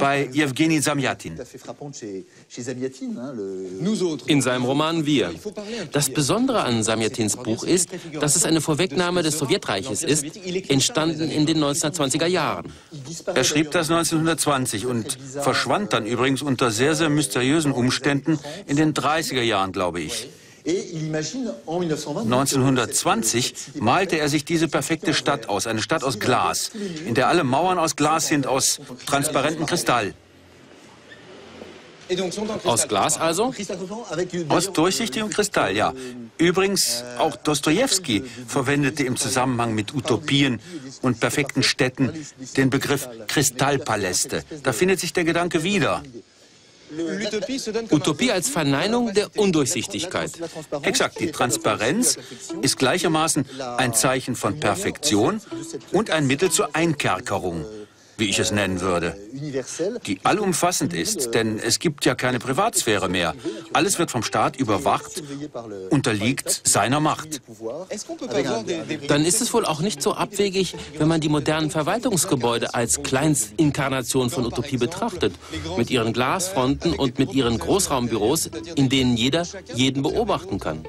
bei Jewgeni Samyatin. In seinem Roman Wir. Das Besondere an Samyatins Buch ist, dass es eine Vorwegnahme des Sowjetreiches ist, entstanden in den 1920er Jahren. Er schrieb das 1920 und verschwand dann übrigens unter sehr, sehr mysteriösen Umständen in den 30er Jahren, glaube ich. 1920 malte er sich diese perfekte Stadt aus, eine Stadt aus Glas, in der alle Mauern aus Glas sind, aus transparentem Kristall. Aus Glas also? Aus durchsichtigem Kristall, ja. Übrigens, auch Dostoevsky verwendete im Zusammenhang mit Utopien und perfekten Städten den Begriff Kristallpaläste. Da findet sich der Gedanke wieder. Utopie als Verneinung der Undurchsichtigkeit. Exakt, die Transparenz ist gleichermaßen ein Zeichen von Perfektion und ein Mittel zur Einkerkerung wie ich es nennen würde, die allumfassend ist, denn es gibt ja keine Privatsphäre mehr. Alles wird vom Staat überwacht, unterliegt seiner Macht. Dann ist es wohl auch nicht so abwegig, wenn man die modernen Verwaltungsgebäude als Kleinstinkarnation von Utopie betrachtet, mit ihren Glasfronten und mit ihren Großraumbüros, in denen jeder jeden beobachten kann.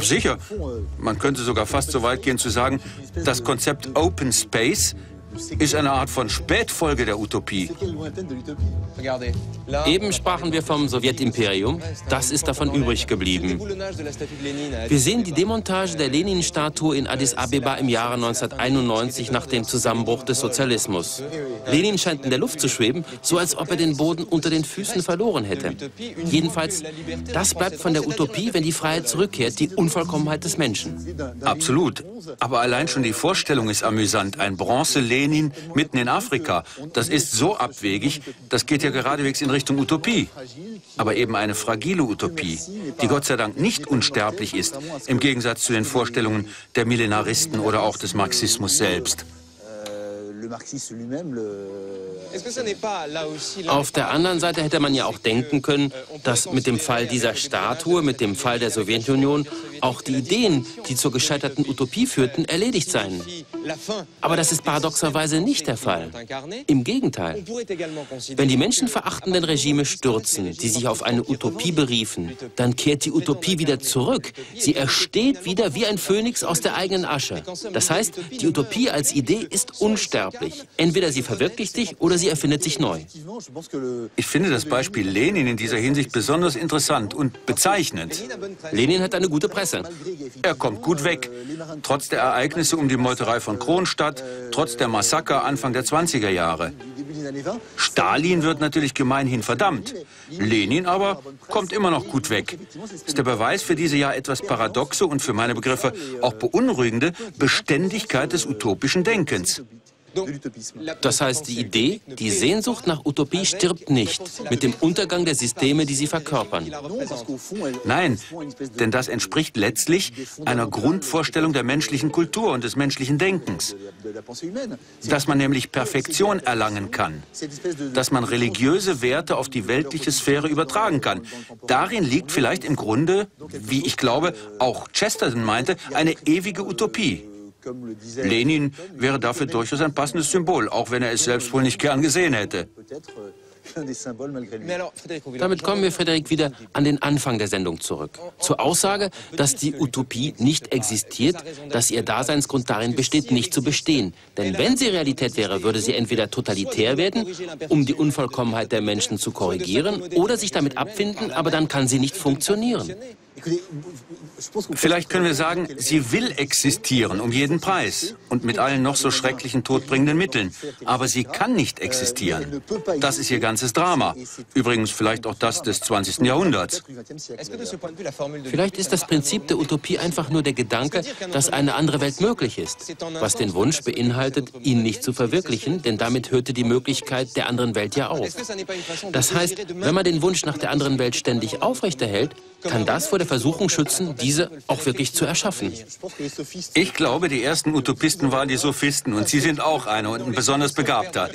Sicher. Man könnte sogar fast so weit gehen zu sagen, das Konzept Open Space ist eine Art von Spätfolge der Utopie. Eben sprachen wir vom Sowjetimperium. Das ist davon übrig geblieben. Wir sehen die Demontage der Lenin-Statue in Addis Abeba im Jahre 1991 nach dem Zusammenbruch des Sozialismus. Lenin scheint in der Luft zu schweben, so als ob er den Boden unter den Füßen verloren hätte. Jedenfalls, das bleibt von der Utopie, wenn die Freiheit zurückkehrt, die Unvollkommenheit des Menschen. Absolut. Aber allein schon die Vorstellung ist amüsant. Ein Bronze-Lenin mitten in Afrika. Das ist so abwegig, das geht ja geradewegs in Richtung Utopie. Aber eben eine fragile Utopie, die Gott sei Dank nicht unsterblich ist, im Gegensatz zu den Vorstellungen der Millenaristen oder auch des Marxismus selbst. Auf der anderen Seite hätte man ja auch denken können, dass mit dem Fall dieser Statue, mit dem Fall der Sowjetunion, auch die Ideen, die zur gescheiterten Utopie führten, erledigt seien. Aber das ist paradoxerweise nicht der Fall. Im Gegenteil. Wenn die menschenverachtenden Regime stürzen, die sich auf eine Utopie beriefen, dann kehrt die Utopie wieder zurück. Sie ersteht wieder wie ein Phönix aus der eigenen Asche. Das heißt, die Utopie als Idee ist unsterblich. Entweder sie verwirklicht sich oder sie erfindet sich neu. Ich finde das Beispiel Lenin in dieser Hinsicht besonders interessant und bezeichnend. Lenin hat eine gute Presse. Er kommt gut weg. Trotz der Ereignisse um die Meuterei von Kronstadt, trotz der Massaker Anfang der 20er Jahre. Stalin wird natürlich gemeinhin verdammt. Lenin aber kommt immer noch gut weg. Ist der Beweis für diese ja etwas paradoxe und für meine Begriffe auch beunruhigende Beständigkeit des utopischen Denkens. Das heißt, die Idee, die Sehnsucht nach Utopie stirbt nicht mit dem Untergang der Systeme, die sie verkörpern. Nein, denn das entspricht letztlich einer Grundvorstellung der menschlichen Kultur und des menschlichen Denkens. Dass man nämlich Perfektion erlangen kann. Dass man religiöse Werte auf die weltliche Sphäre übertragen kann. Darin liegt vielleicht im Grunde, wie ich glaube, auch Chesterton meinte, eine ewige Utopie. Lenin wäre dafür durchaus ein passendes Symbol, auch wenn er es selbst wohl nicht gern gesehen hätte. Damit kommen wir, Frederik, wieder an den Anfang der Sendung zurück. Zur Aussage, dass die Utopie nicht existiert, dass ihr Daseinsgrund darin besteht, nicht zu bestehen. Denn wenn sie Realität wäre, würde sie entweder totalitär werden, um die Unvollkommenheit der Menschen zu korrigieren, oder sich damit abfinden, aber dann kann sie nicht funktionieren. Vielleicht können wir sagen, sie will existieren um jeden Preis und mit allen noch so schrecklichen todbringenden Mitteln. Aber sie kann nicht existieren. Das ist ihr ganzes Drama. Übrigens vielleicht auch das des 20. Jahrhunderts. Vielleicht ist das Prinzip der Utopie einfach nur der Gedanke, dass eine andere Welt möglich ist. Was den Wunsch beinhaltet, ihn nicht zu verwirklichen, denn damit hörte die Möglichkeit der anderen Welt ja auf. Das heißt, wenn man den Wunsch nach der anderen Welt ständig aufrechterhält, kann das vor der Versuchung schützen, diese auch wirklich zu erschaffen. Ich glaube, die ersten Utopisten waren die Sophisten und Sie sind auch einer und ein besonders begabter.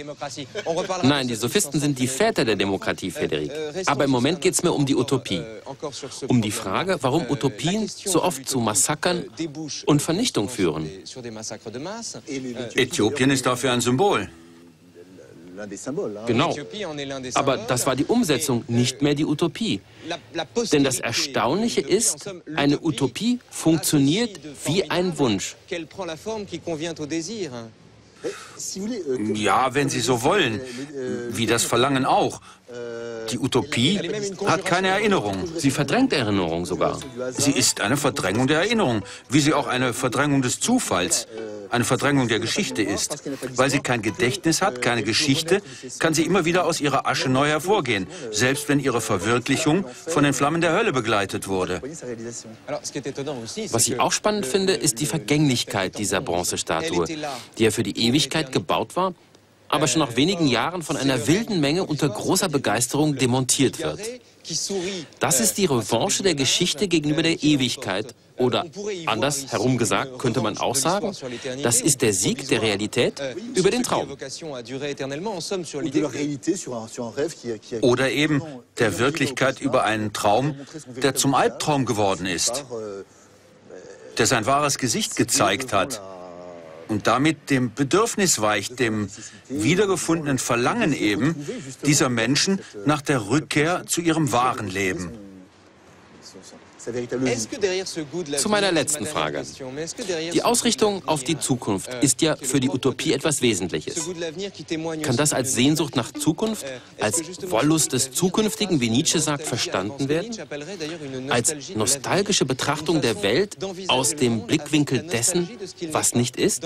Nein, die Sophisten sind die Väter der Demokratie, Frederik. Aber im Moment geht es mir um die Utopie. Um die Frage, warum Utopien so oft zu Massakern und Vernichtung führen. Äthiopien ist dafür ein Symbol. Genau. Aber das war die Umsetzung, nicht mehr die Utopie. Denn das Erstaunliche ist, eine Utopie funktioniert wie ein Wunsch. Ja, wenn Sie so wollen, wie das Verlangen auch. Die Utopie hat keine Erinnerung. Sie verdrängt Erinnerung sogar. Sie ist eine Verdrängung der Erinnerung, wie sie auch eine Verdrängung des Zufalls, eine Verdrängung der Geschichte ist. Weil sie kein Gedächtnis hat, keine Geschichte, kann sie immer wieder aus ihrer Asche neu hervorgehen, selbst wenn ihre Verwirklichung von den Flammen der Hölle begleitet wurde. Was ich auch spannend finde, ist die Vergänglichkeit dieser Bronzestatue, die ja für die Ewigkeit gebaut war aber schon nach wenigen Jahren von einer wilden Menge unter großer Begeisterung demontiert wird. Das ist die Revanche der Geschichte gegenüber der Ewigkeit. Oder anders herumgesagt könnte man auch sagen, das ist der Sieg der Realität über den Traum. Oder eben der Wirklichkeit über einen Traum, der zum Albtraum geworden ist, der sein wahres Gesicht gezeigt hat und damit dem Bedürfnis weicht, dem wiedergefundenen Verlangen eben dieser Menschen nach der Rückkehr zu ihrem wahren Leben. Zu meiner letzten Frage. Die Ausrichtung auf die Zukunft euh, ist ja für die Utopie etwas Wesentliches. Kann das als Sehnsucht nach Zukunft, euh, als Wollust des Zukünftigen, wie Nietzsche sagt, verstanden werden? Als nostalgische Betrachtung der Welt aus dem Blickwinkel dessen, was nicht ist?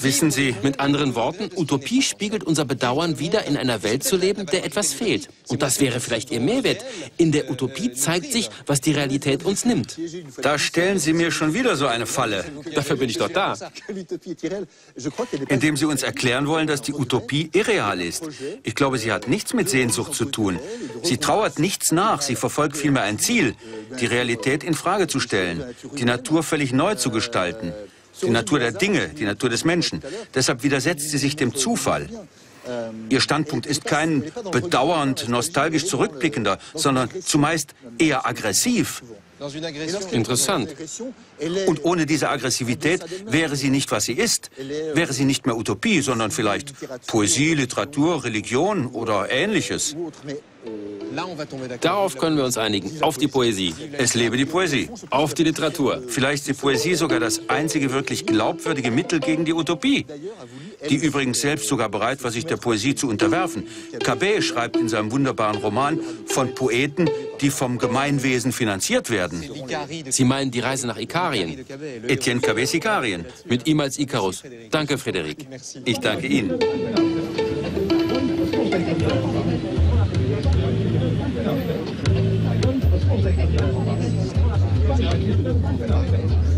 Wissen Sie, mit anderen Worten, Utopie spiegelt unser Bedauern wieder, in einer Welt zu leben, der etwas fehlt. Und das wäre vielleicht Ihr Mehrwert. In der Utopie zeigt sich, was die Realität uns nimmt. Da stellen Sie mir schon wieder so eine Falle. Dafür bin ich doch da. Indem Sie uns erklären wollen, dass die Utopie irreal ist. Ich glaube, sie hat nichts mit Sehnsucht zu tun. Sie trauert nichts nach, sie verfolgt vielmehr ein Ziel, die Realität in Frage zu stellen, die Natur völlig neu zu gestalten die Natur der Dinge, die Natur des Menschen. Deshalb widersetzt sie sich dem Zufall. Ihr Standpunkt ist kein bedauernd, nostalgisch zurückblickender, sondern zumeist eher aggressiv. Interessant. Und ohne diese Aggressivität wäre sie nicht, was sie ist. Wäre sie nicht mehr Utopie, sondern vielleicht Poesie, Literatur, Religion oder ähnliches. Darauf können wir uns einigen. Auf die Poesie. Es lebe die Poesie. Auf die Literatur. Vielleicht ist die Poesie sogar das einzige wirklich glaubwürdige Mittel gegen die Utopie die übrigens selbst sogar bereit war, sich der Poesie zu unterwerfen. Cabet schreibt in seinem wunderbaren Roman von Poeten, die vom Gemeinwesen finanziert werden. Sie meinen die Reise nach Ikarien? Etienne Cabets Ikarien. Mit ihm als Icarus. Danke, Frederik. Ich danke Ihnen. Thank you.